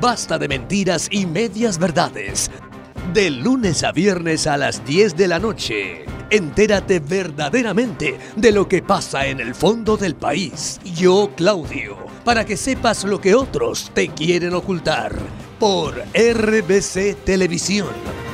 Basta de mentiras y medias verdades. De lunes a viernes a las 10 de la noche. Entérate verdaderamente de lo que pasa en el fondo del país. Yo, Claudio, para que sepas lo que otros te quieren ocultar. Por RBC Televisión.